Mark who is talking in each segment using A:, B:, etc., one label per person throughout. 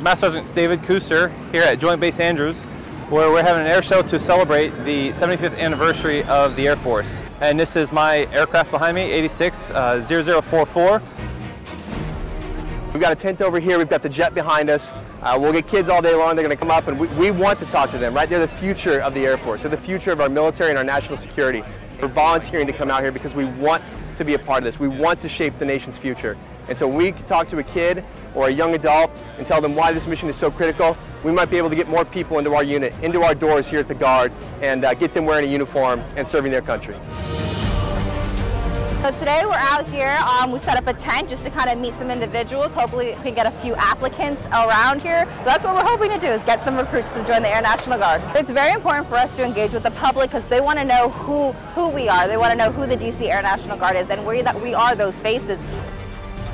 A: Master Sergeant David Kuster here at Joint Base Andrews, where we're having an air show to celebrate the 75th anniversary of the Air Force. And this is my aircraft behind me, 86 uh, 0044.
B: We've got a tent over here, we've got the jet behind us. Uh, we'll get kids all day long, they're going to come up and we, we want to talk to them, right? They're the future of the Air Force, they're the future of our military and our national security. We're volunteering to come out here because we want to be a part of this. We want to shape the nation's future. And so we talk to a kid or a young adult and tell them why this mission is so critical. We might be able to get more people into our unit, into our doors here at the Guard, and uh, get them wearing a uniform and serving their country.
C: So today we're out here, um, we set up a tent just to kind of meet some individuals. Hopefully we can get a few applicants around here. So that's what we're hoping to do is get some recruits to join the Air National Guard. It's very important for us to engage with the public because they want to know who, who we are. They want to know who the DC Air National Guard is and we, that we are those faces.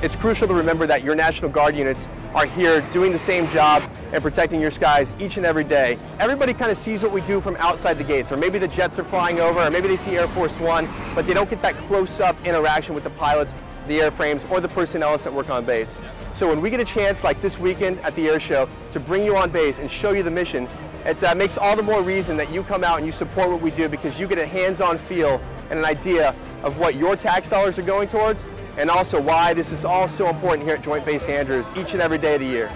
B: It's crucial to remember that your National Guard units are here doing the same job and protecting your skies each and every day. Everybody kind of sees what we do from outside the gates, or maybe the jets are flying over, or maybe they see Air Force One, but they don't get that close-up interaction with the pilots, the airframes, or the personnel that work on base. So when we get a chance, like this weekend at the air show, to bring you on base and show you the mission, it uh, makes all the more reason that you come out and you support what we do because you get a hands-on feel and an idea of what your tax dollars are going towards and also why this is all so important here at Joint Base Andrews each and every day of the year.